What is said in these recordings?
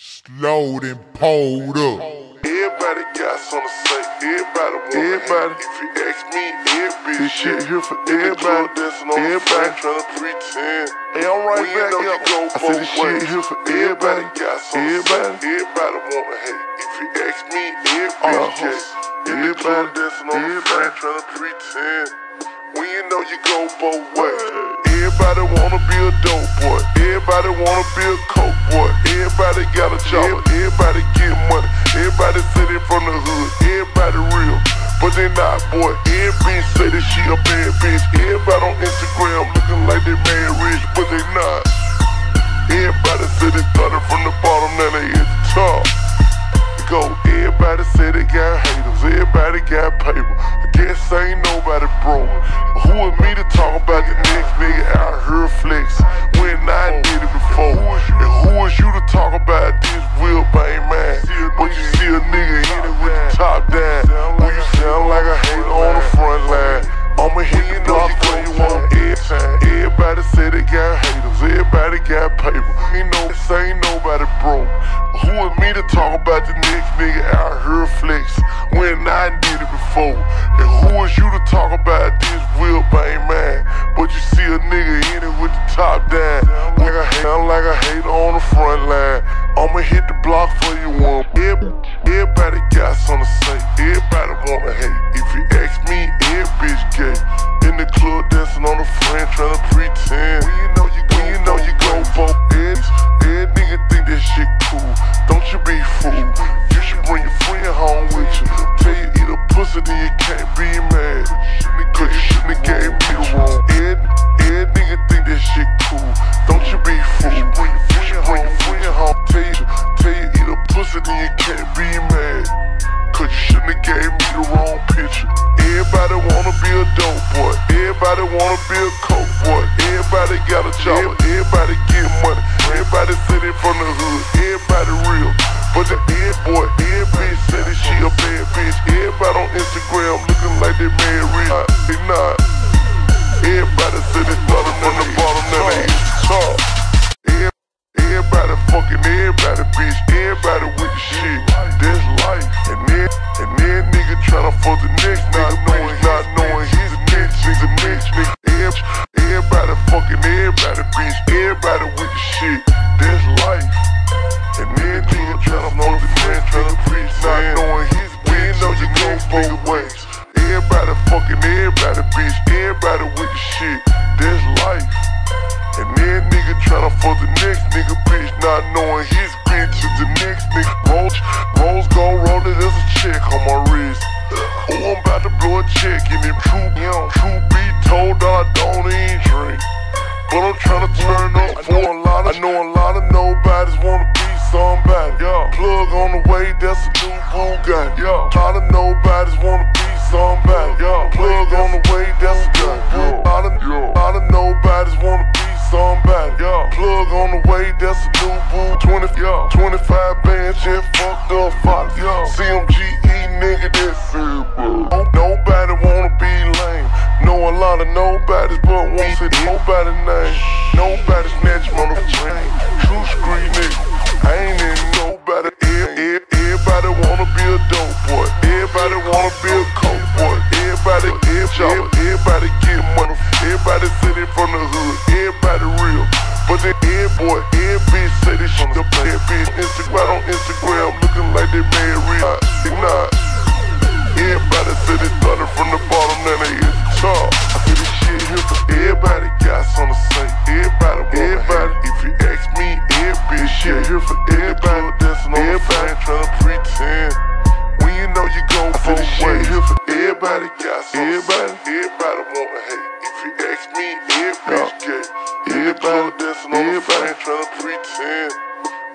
Slowed and po'ed up. Everybody got something to say. Everybody want Everybody. If you ask me, every This shit here for everybody. Everybody. Everybody. Trying to pretend. Hey, I'm right We back up. go I said this shit here for Everybody everybody. got Everybody. Everybody want hate. If you ask me, Uh-huh. In the Everybody. club dancing on the Everybody. front trying to pretend. We know you go both ways. Everybody wanna be a dope boy. Everybody wanna be a coke boy. Everybody got a job. Everybody get money. Everybody sitting from the hood. Everybody real. But they not, boy. Every bitch say that she a bad bitch. Everybody on Instagram looking like they mad rich, but they not. Everybody say they started from the bottom, now they at the top. Go, everybody say they got haters, everybody got paper. I guess ain't nobody broke. You can't be mad. Cause you shouldn't have gave me the wrong picture. Everybody wanna be a dope boy. Everybody wanna be a coke boy. Everybody got a job. Everybody get money. Everybody sitting from the hood. Everybody real. But the end boy, every bitch say that she a bad bitch. Everybody on Instagram looking like they mad real. Uh, they not. Everybody say they started fucking everybody, bitch. Everybody with the shit. That's life. And then, and then nigga tryna fuck the next nigga, knowing, not knowing his next nigga, next nigga. Everybody fucking everybody, bitch. Everybody with the shit. That's life. And then nigga tryna fuck the next tryna preach, not knowing his bitch. know you go both ways. Everybody fucking everybody, bitch. Everybody with the shit. That's life. And then nigga tryna fuck the next nigga bitch, not knowing his bitch is the next nigga. Rose, Rose gon' roll it as a check on my wrist. Oh, I'm about to blow a check and if true, true be told I don't even drink. But I'm tryna turn up for a lot of, I know a lot of nobodies wanna be somebody. Plug on the way, that's a new Bugatti. Yeah. A lot of nobodies wanna be somebody. Plug on the way, that's a new Bugatti. Lot of nobodies, but won't say nobody name. Nobody snatch on the frame. True screen nigga. I ain't in nobody. Everybody wanna be a dope boy. Everybody wanna be a coke boy. Everybody, everybody know you go both here for everybody everybody. Everybody wanna hate. If you ask me, every bitch gay. Everybody dancing on everybody trying to pretend.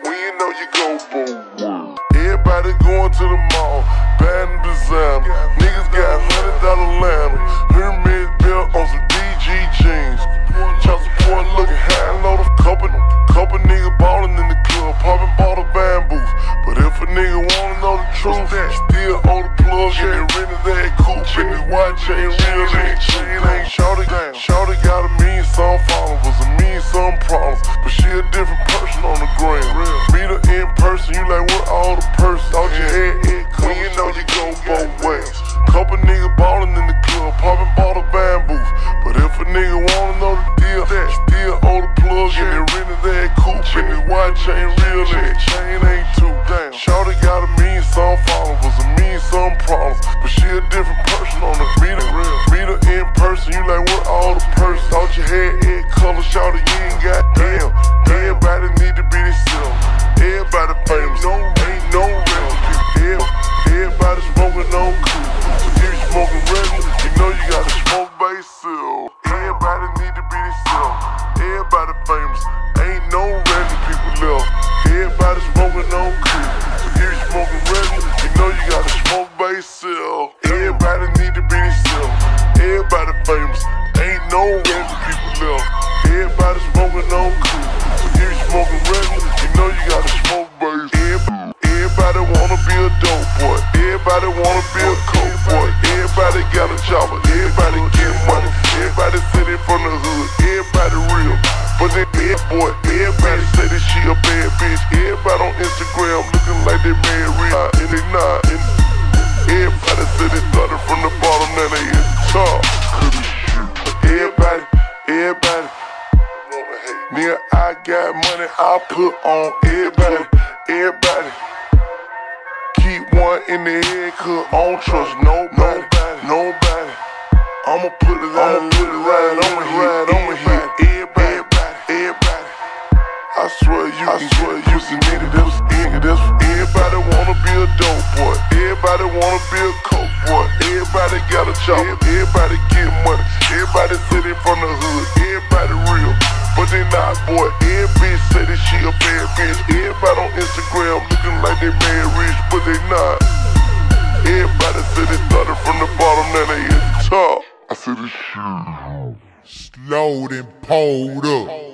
When you know you go both ways. Everybody going to the mall, buying designer. Niggas got hundred dollar lantern. Hermes belt on some DG jeans. Child support looking high and low. Couple, couple niggas ballin' in the club, poppin' bottle bamboos. But if a nigga the truth, still on the plug, yeah, rent is that coupe, and this watch ain't real, ain't chain, ain't shorty, shorty got a million some followers, a mean some problems, but she a different person on the gram, meet her in person, you like, what all the person, all your head, it when you know you go both ways, couple niggas ballin' in the club, poppin' ball the bamboo, but if a nigga wanna know the deal, still on the plug, and they rent that coupe, and his watch ain't real, and chain ain't too, damn, shorty got a mean problems, but she a different person on the meter. Meet her in person, you like what all the person. Thought you had head color, shawty, you ain't got damn. Everybody need to be themselves. Everybody famous, ain't no real. Everybody smoking on cool. If you smoking regular, you know you gotta smoke yourself. Everybody need to be themselves. Everybody famous, Sitting from the hood. Everybody real. But then bad boy, everybody say that she a bad bitch. Everybody on Instagram looking like they married. Uh, and they not. And everybody say they started from the bottom, now they the top. Everybody, everybody. Nigga, I got money I put on everybody, everybody. Keep one in the head, cause I don't trust nobody, nobody. I'ma put I'ma put it right, I'ma hit, I'ma hit everybody, everybody. I swear you, I swear you can need it, this, this. Everybody wanna be a dope boy, everybody wanna be a coke boy, everybody got a job, everybody get money, everybody sitting from the hood, everybody real. But they not, boy. Every bitch say that she a bad bitch. Everybody on Instagram looking like they mad rich, but they not. Everybody say they at the shit. Slowed and po'ed up.